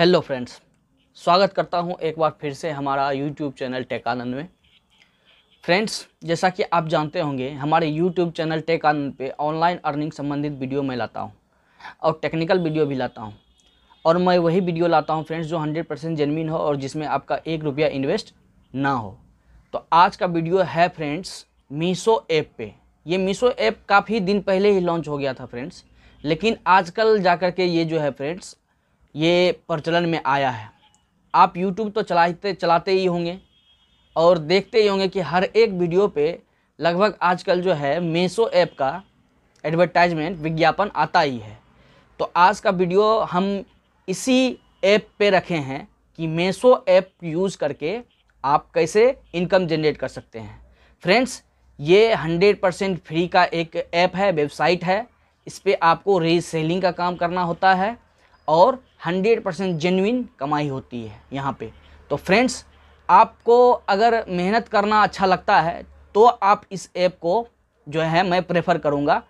Hello friends स्वागत करता हूँ एक बार फिर से हमारा यूट्यूब चैनल टेक आनंद में। फ्रेंड्स जैसा कि आप जानते होंगे, हमारे यूट्यूब चैनल टेक आनंद पे ऑनलाइन अर्निंग संबंधित वीडियो मैं लाता हूँ और टेक्निकल वीडियो भी लाता हूँ। और मैं वही वीडियो लाता हूँ फ्रेंड्स जो 100 परसेंट जेनविन हो और जिसमें आपका एक रुपया इन्वेस्ट ना हो। तो आज का वीडियो है फ्रेंड्स मीशो ऐप पे। ये मीशो ऐप काफ़ी दिन पहले ही लॉन्च हो गया था फ्रेंड्स लेकिन आजकल जा कर के ये जो है फ्रेंड्स ये प्रचलन में आया है। आप यूट्यूब तो चलाते चलाते ही होंगे और देखते ही होंगे कि हर एक वीडियो पे लगभग आजकल जो है मेसो ऐप का एडवर्टाइजमेंट विज्ञापन आता ही है। तो आज का वीडियो हम इसी ऐप पे रखे हैं कि मेसो ऐप यूज़ करके आप कैसे इनकम जनरेट कर सकते हैं। फ्रेंड्स ये 100 परसेंट फ्री का एक ऐप है वेबसाइट है। इस पर आपको रीसेलिंग का काम करना होता है और 100 परसेंट जेनविन कमाई होती है यहाँ पे। तो फ्रेंड्स आपको अगर मेहनत करना अच्छा लगता है तो आप इस ऐप को जो है मैं प्रेफर करूँगा।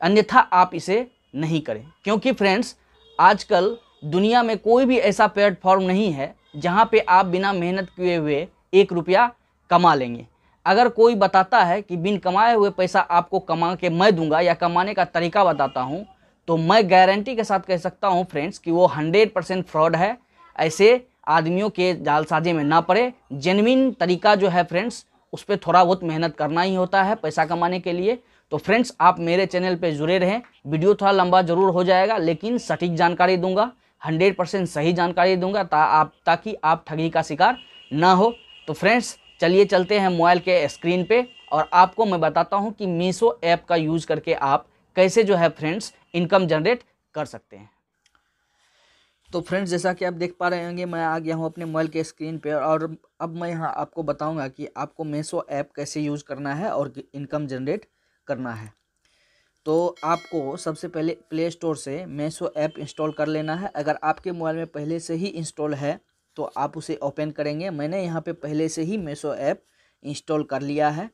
अन्यथा आप इसे नहीं करें। क्योंकि फ्रेंड्स आजकल दुनिया में कोई भी ऐसा प्लेटफॉर्म नहीं है, जहाँ पे आप बिना मेहनत किए हुए एक रुपया कमा लेंगे। अगर कोई बताता है कि बिन कमाए हुए पैसा आपको कमा के मैं दूँगा या कमाने का तरीका बताता हूँ तो मैं गारंटी के साथ कह सकता हूँ फ्रेंड्स कि वो हंड्रेड परसेंट फ्रॉड है। ऐसे आदमियों के जालसाजी में ना पड़े। जेनविन तरीका जो है फ्रेंड्स उस पर थोड़ा बहुत मेहनत करना ही होता है पैसा कमाने के लिए। तो फ्रेंड्स आप मेरे चैनल पे जुड़े रहें। वीडियो थोड़ा लंबा ज़रूर हो जाएगा, लेकिन सटीक जानकारी दूँगा। हंड्रेड परसेंट सही जानकारी दूँगा, ता आप, ताकि आप ठगी का शिकार ना हो। तो फ्रेंड्स चलिए चलते हैं मोबाइल के स्क्रीन पे, और आपको मैं बताता हूँ कि मीशो ऐप का यूज़ करके आप कैसे जो है फ्रेंड्स इनकम जनरेट कर सकते हैं। तो फ्रेंड्स जैसा कि आप देख पा रहे होंगे, मैं आ गया हूँ अपने मोबाइल के स्क्रीन पे और अब मैं यहाँ आपको बताऊँगा कि आपको मेसो ऐप कैसे यूज़ करना है और इनकम जनरेट करना है। तो आपको सबसे पहले प्ले स्टोर से मेसो ऐप इंस्टॉल कर लेना है। अगर आपके मोबाइल में पहले से ही इंस्टॉल है तो आप उसे ओपन करेंगे। मैंने यहाँ पे पहले से ही मेसो ऐप इंस्टॉल कर लिया है।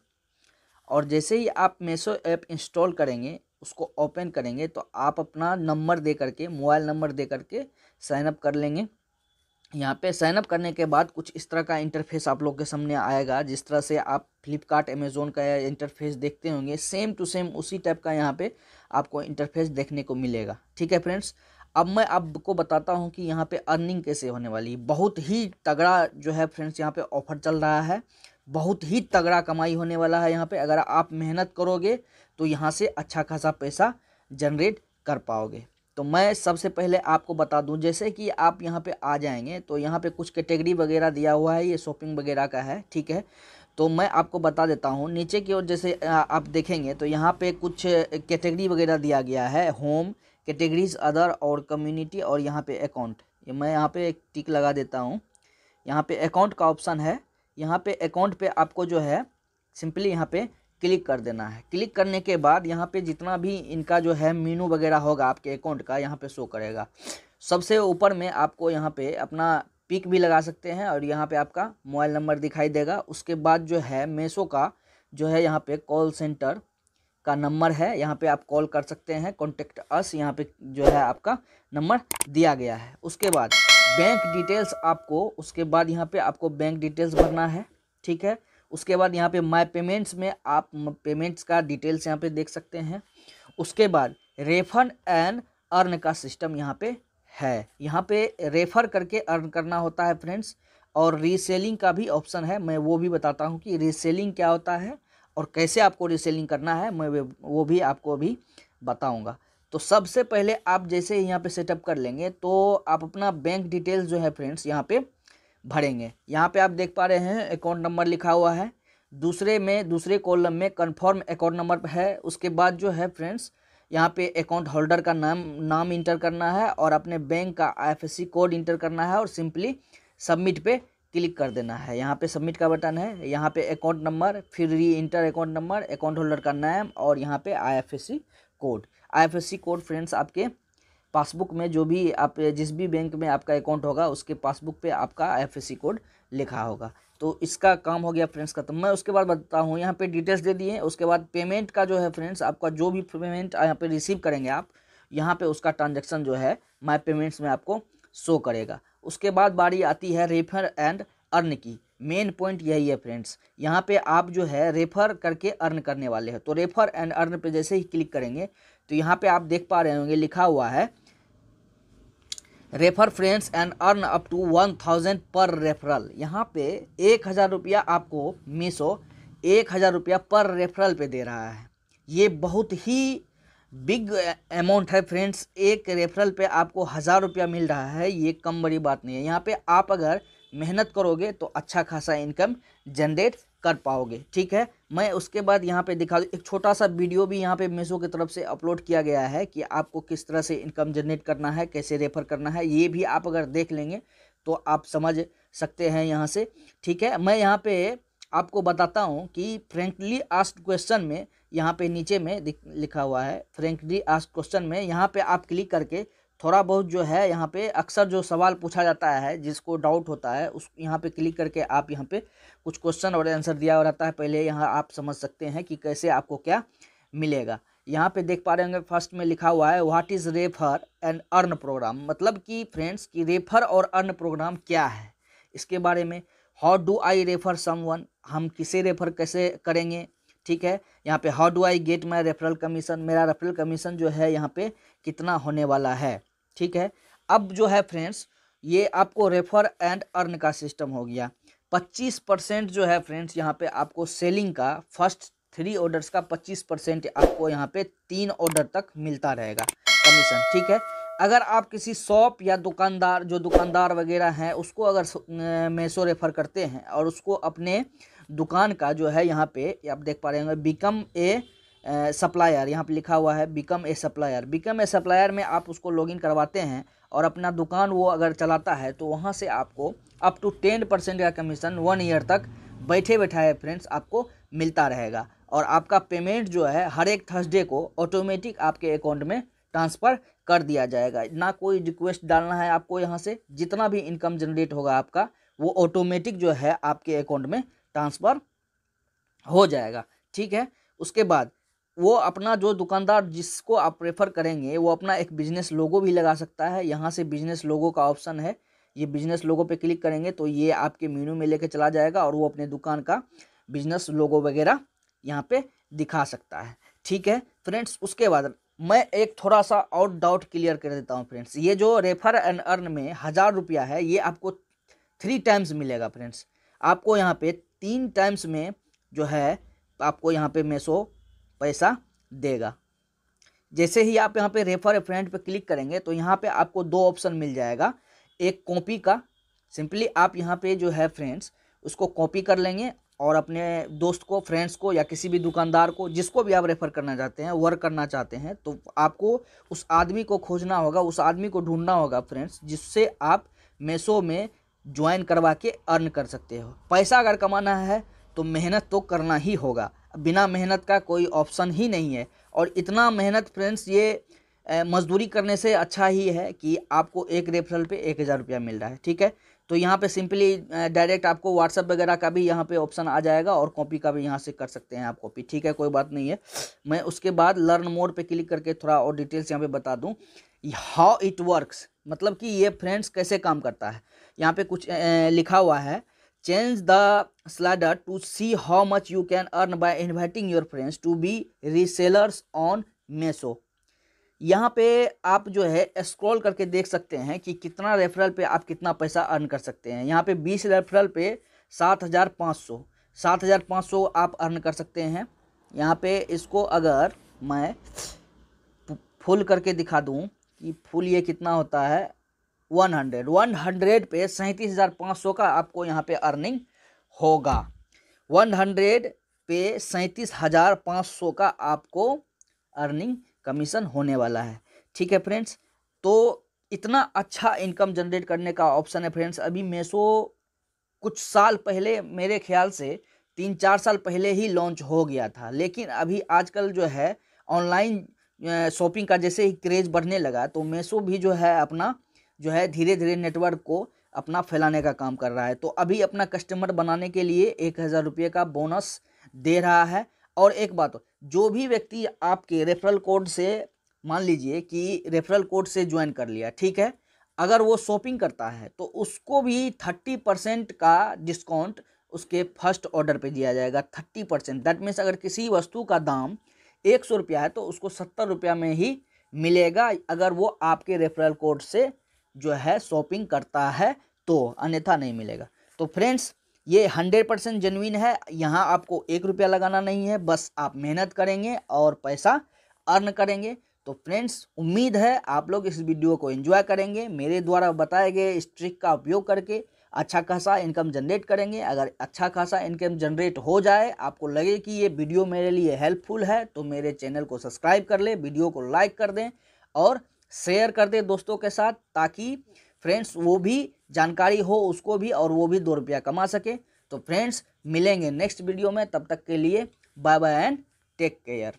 और जैसे ही आप मेसो ऐप इंस्टॉल करेंगे उसको ओपन करेंगे तो आप अपना नंबर दे करके मोबाइल नंबर दे करके साइनअप कर लेंगे। यहाँ पे साइनअप करने के बाद कुछ इस तरह का इंटरफेस आप लोग के सामने आएगा, जिस तरह से आप फ्लिपकार्ट अमेज़ोन का इंटरफेस देखते होंगे सेम टू सेम उसी टाइप का यहाँ पे आपको इंटरफेस देखने को मिलेगा। ठीक है फ्रेंड्स अब मैं आपको बताता हूँ कि यहाँ पे अर्निंग कैसे होने वाली है। बहुत ही तगड़ा जो है फ्रेंड्स यहाँ पे ऑफ़र चल रहा है। बहुत ही तगड़ा कमाई होने वाला है यहाँ पे। अगर आप मेहनत करोगे तो यहाँ से अच्छा खासा पैसा जनरेट कर पाओगे। तो मैं सबसे पहले आपको बता दूँ, जैसे कि आप यहाँ पे आ जाएँगे तो यहाँ पे कुछ कैटेगरी वगैरह दिया हुआ है, ये शॉपिंग वगैरह का है, ठीक है? तो मैं आपको बता देता हूँ, नीचे की ओर जैसे आप देखेंगे तो यहाँ पे कुछ कैटेगरी वगैरह दिया गया है होम कैटेगरीज अदर और कम्युनिटी और यहाँ पे अकाउंट मैं यहाँ पे एक टिक लगा देता हूँ। यहाँ पे अकाउंट का ऑप्शन है यहाँ पे अकाउंट पे आपको जो है सिंपली यहाँ पे क्लिक कर देना है। क्लिक करने के बाद यहाँ पे जितना भी इनका जो है मीनू वगैरह होगा आपके अकाउंट का, यहाँ पे शो करेगा। सबसे ऊपर में आपको यहाँ पे अपना पिक भी लगा सकते हैं और यहाँ पे आपका मोबाइल नंबर दिखाई देगा। उसके बाद जो है मेसो का जो है यहाँ पे कॉल सेंटर का नंबर है, यहाँ पे आप कॉल कर सकते हैं कॉन्टेक्ट अस यहाँ पे जो है आपका नंबर दिया गया है। उसके बाद बैंक डिटेल्स आपको, उसके बाद यहाँ पे आपको बैंक डिटेल्स भरना है, ठीक है? उसके बाद यहाँ पे माय पेमेंट्स में आप पेमेंट्स का डिटेल्स यहाँ पे देख सकते हैं। उसके बाद रेफंड एंड अर्न का सिस्टम यहाँ पे है। यहाँ पे रेफर करके अर्न करना होता है फ्रेंड्स और रीसेलिंग का भी ऑप्शन है। मैं वो भी बताता हूँ कि रीसेलिंग क्या होता है। और कैसे आपको रीसेलिंग करना है, मैं वो भी आपको अभी बताऊँगा। तो सबसे पहले आप जैसे यहाँ पे सेटअप कर लेंगे तो आप अपना बैंक डिटेल्स जो है फ्रेंड्स यहाँ पे भरेंगे। यहाँ पे आप देख पा रहे हैं अकाउंट नंबर लिखा हुआ है। दूसरे में, दूसरे कॉलम में कन्फर्म अकाउंट नंबर है। उसके बाद जो है फ्रेंड्स यहाँ पे अकाउंट होल्डर का नाम नाम इंटर करना है और अपने बैंक का आईएफएससी कोड इंटर करना है और सिंपली सबमिट पे क्लिक कर देना है। यहाँ पे सबमिट का बटन है। यहाँ पे अकाउंट नंबर फिर re enter account number account holder का नाम और यहाँ पे IFSC code IFSC code friends आपके पासबुक में जो भी आप, जिस भी बैंक में आपका अकाउंट होगा, उसके पासबुक पे आपका आईएफएससी कोड लिखा होगा। तो इसका काम हो गया फ्रेंड्स खत्म। मैं उसके बाद बताता हूँ। यहाँ पे डिटेल्स दे दिए। उसके बाद पेमेंट का जो है फ्रेंड्स आपका जो भी पेमेंट यहाँ पे रिसीव करेंगे आप, यहाँ पे उसका ट्रांजेक्शन जो है माई पेमेंट्स में आपको शो करेगा। उसके बाद बारी आती है रेफर एंड अर्न की। मेन पॉइंट यही है फ्रेंड्स। यहाँ पे आप जो है रेफर करके अर्न करने वाले हैं। तो रेफर एंड अर्न पे जैसे ही क्लिक करेंगे तो यहाँ पे आप देख पा रहे होंगे, लिखा हुआ है, refer friends and earn up to one thousand पर रेफरल। यहाँ पे एक हज़ार रुपया आपको मीसो, एक हज़ार रुपया पर रेफरल पे दे रहा है। ये बहुत ही बिग अमाउंट है फ्रेंड्स, एक रेफरल पे आपको हज़ार रुपया मिल रहा है, ये कम बड़ी बात नहीं है। यहाँ पे आप अगर मेहनत करोगे तो अच्छा खासा इनकम जनरेट कर पाओगे, ठीक है? मैं उसके बाद यहाँ पे दिखा दूँ, एक छोटा सा वीडियो भी यहाँ पे मीशो की तरफ़ से अपलोड किया गया है कि आपको किस तरह से इनकम जनरेट करना है, कैसे रेफर करना है, ये भी आप अगर देख लेंगे तो आप समझ सकते हैं यहाँ से, ठीक है? मैं यहाँ पे आपको बताता हूँ कि फ्रेंकली आस्ट क्वेश्चन में यहाँ पे नीचे में लिखा हुआ है फ्रेंकली आस्ट क्वेश्चन में, यहाँ पे आप क्लिक करके थोड़ा बहुत जो है यहाँ पे अक्सर जो सवाल पूछा जाता है, जिसको डाउट होता है, उस, यहाँ पे क्लिक करके आप यहाँ पे कुछ क्वेश्चन और आंसर दिया रहता है। पहले यहाँ आप समझ सकते हैं कि कैसे आपको क्या मिलेगा। यहाँ पे देख पा रहे होंगे फ़र्स्ट में लिखा हुआ है what is refer and earn program मतलब कि फ्रेंड्स कि रेफर और अर्न प्रोग्राम क्या है? इसके बारे में how do I refer someone हम किसे रेफर कैसे करेंगे? ठीक है? यहाँ पे how do I get my referral commission मेरा रेफरल कमीशन जो है यहाँ पे कितना होने वाला है? ठीक है? अब जो है फ्रेंड्स ये आपको रेफर एंड अर्न का सिस्टम हो गया। पच्चीस परसेंट जो है फ्रेंड्स यहाँ पे आपको सेलिंग का फ़र्स्ट थ्री ऑर्डर्स का पच्चीस परसेंट आपको यहाँ पे तीन ऑर्डर तक मिलता रहेगा कमीशन ठीक है? अगर आप किसी शॉप या दुकानदार, जो दुकानदार वगैरह हैं, उसको अगर मेसो रेफ़र करते हैं और उसको अपने दुकान का जो है यहाँ पे आप देख पा रहे होंगे बिकम ए सप्लायर यहाँ पे लिखा हुआ है become a supplier become a supplier में आप उसको लॉगिन करवाते हैं और अपना दुकान वो अगर चलाता है तो वहाँ से आपको अप टू टेन परसेंट का कमीशन वन ईयर तक बैठे बैठाए फ्रेंड्स आपको मिलता रहेगा। और आपका पेमेंट जो है, हर एक थर्सडे को ऑटोमेटिक आपके अकाउंट में ट्रांसफ़र कर दिया जाएगा। ना कोई रिक्वेस्ट डालना है आपको यहाँ से, जितना भी इनकम जनरेट होगा आपका, वो ऑटोमेटिक जो है आपके अकाउंट में ट्रांसफ़र हो जाएगा, ठीक है? उसके बाद वो अपना जो दुकानदार जिसको आप प्रेफर करेंगे, वो अपना एक बिज़नेस लोगो भी लगा सकता है। यहाँ से बिज़नेस लोगो का ऑप्शन है। ये बिज़नेस लोगो पे क्लिक करेंगे तो ये आपके मीनू में लेके चला जाएगा और वो अपने दुकान का बिज़नेस लोगो वगैरह यहाँ पे दिखा सकता है, ठीक है? फ्रेंड्स उसके बाद मैं एक थोड़ा सा और डाउट क्लियर कर देता हूँ फ्रेंड्स ये जो रेफर एंड अर्न में हज़ार रुपया है, ये आपको थ्री टाइम्स मिलेगा फ्रेंड्स आपको यहाँ पे तीन टाइम्स में जो है, आपको यहाँ पे मेसो पैसा देगा। जैसे ही आप यहाँ पे रेफर फ्रेंड पे क्लिक करेंगे तो यहाँ पे आपको दो ऑप्शन मिल जाएगा। एक कॉपी का सिंपली आप यहाँ पे जो है फ्रेंड्स उसको कॉपी कर लेंगे और अपने दोस्त को फ्रेंड्स को या किसी भी दुकानदार को, जिसको भी आप रेफ़र करना चाहते हैं वर्क करना चाहते हैं तो आपको उस आदमी को खोजना होगा, उस आदमी को ढूंढना होगा फ्रेंड्स जिससे आप मेसो में ज्वाइन करवा के अर्न कर सकते हो। पैसा अगर कमाना है तो मेहनत तो करना ही होगा। बिना मेहनत का कोई ऑप्शन ही नहीं है। और इतना मेहनत फ्रेंड्स ये मजदूरी करने से अच्छा ही है कि आपको एक रेफरल पे एक हज़ार रुपया मिल रहा है, ठीक है? तो यहाँ पे सिंपली डायरेक्ट आपको व्हाट्सअप वगैरह का भी यहाँ पे ऑप्शन आ जाएगा और कॉपी का भी यहाँ से कर सकते हैं आप कॉपी ठीक है? कोई बात नहीं है। मैं उसके बाद लर्न मोड पे क्लिक करके थोड़ा और डिटेल्स यहाँ पे बता दूँ। हाउ इट वर्क्स मतलब कि ये फ्रेंड्स कैसे काम करता है? यहाँ पे कुछ लिखा हुआ है change the slider to see how much you can earn by inviting your friends to be resellers on Meesho यहाँ पे आप जो है स्क्रॉल करके देख सकते हैं कि कितना रेफरल पे आप कितना पैसा अर्न कर सकते हैं। यहाँ पे बीस रेफरल पे सात हज़ार पाँच सौ, सात हज़ार पाँच सौ आप अर्न कर सकते हैं। यहाँ पे इसको अगर मैं फुल करके दिखा दूँ कि फुल ये कितना होता है वन हंड्रेड वन हंड्रेड पे सैंतीस हज़ार पाँच सौ का आपको यहाँ पे अर्निंग होगा। वन हंड्रेड पे सैंतीस हज़ार पाँच सौ का आपको अर्निंग कमीशन होने वाला है। ठीक है फ्रेंड्स तो इतना अच्छा इनकम जनरेट करने का ऑप्शन है फ्रेंड्स अभी मेसो कुछ साल पहले, मेरे ख्याल से तीन चार साल पहले ही लॉन्च हो गया था। लेकिन अभी आजकल जो है ऑनलाइन शॉपिंग का जैसे ही क्रेज बढ़ने लगा तो मेसो भी जो है अपना जो है धीरे धीरे नेटवर्क को अपना फैलाने का काम कर रहा है। तो अभी अपना कस्टमर बनाने के लिए एक हज़ार रुपये का बोनस दे रहा है। और एक बात, जो भी व्यक्ति आपके रेफरल कोड से, मान लीजिए कि रेफरल कोड से ज्वाइन कर लिया, ठीक है? अगर वो शॉपिंग करता है तो उसको भी थर्टी परसेंट का डिस्काउंट उसके फ़र्स्ट ऑर्डर पे दिया जाएगा थर्टी परसेंट दैट मीन्स अगर किसी वस्तु का दाम एक सौ रुपया है तो उसको सत्तर रुपया में ही मिलेगा, अगर वो आपके रेफरल कोड से जो है शॉपिंग करता है तो अन्यथा नहीं मिलेगा। तो फ्रेंड्स, ये हंड्रेड परसेंट जेनविन है। यहाँ आपको एक रुपया लगाना नहीं है, बस आप मेहनत करेंगे और पैसा अर्न करेंगे। तो फ्रेंड्स, उम्मीद है आप लोग इस वीडियो को एंजॉय करेंगे। मेरे द्वारा बताए गए इस ट्रिक का उपयोग करके अच्छा खासा इनकम जनरेट करेंगे। अगर अच्छा खासा इनकम जनरेट हो जाए, आपको लगे कि ये वीडियो मेरे लिए हेल्पफुल है तो मेरे चैनल को सब्सक्राइब कर ले, वीडियो को लाइक कर दें और शेयर कर दे दोस्तों के साथ ताकि फ्रेंड्स वो भी जानकारी हो, उसको भी और वो भी दो रुपया कमा सके। तो फ्रेंड्स मिलेंगे नेक्स्ट वीडियो में, तब तक के लिए bye bye and take care